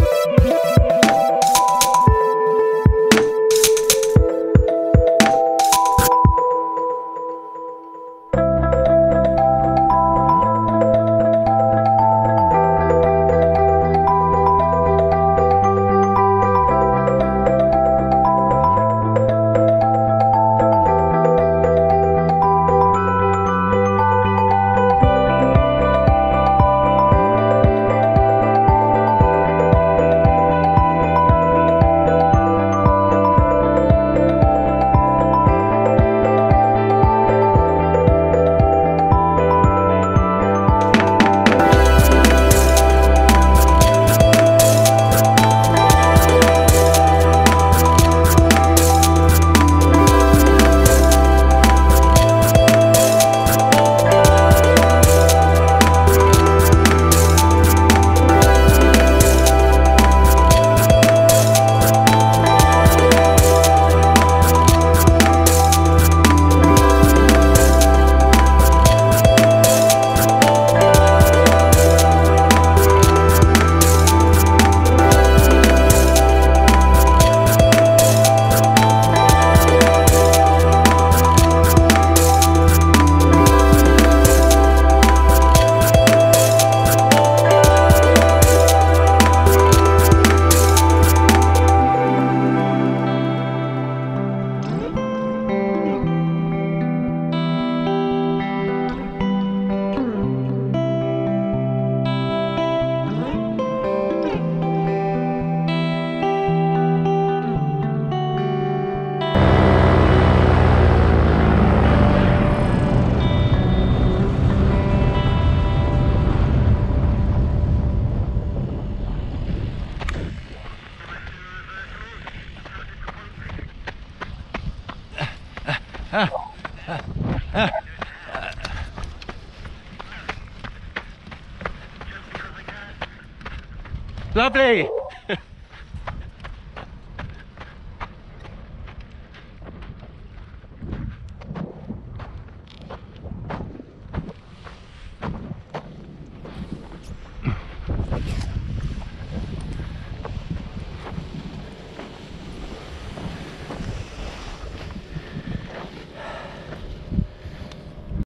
Bye. Lovely.